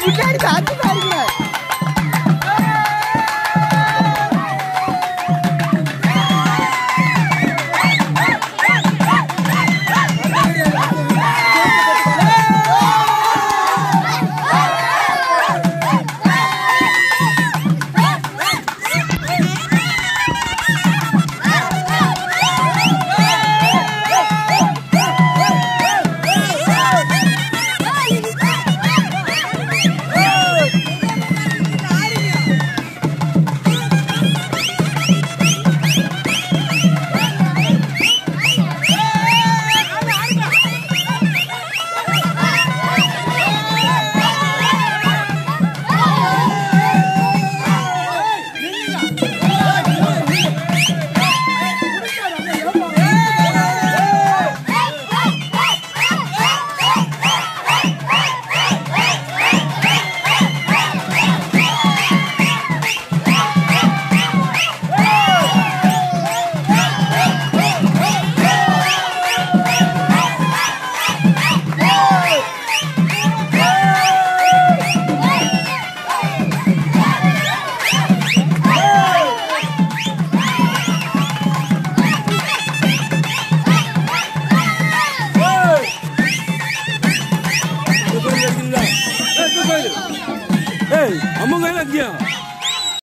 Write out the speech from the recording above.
Hadi ver be hadi. लग गया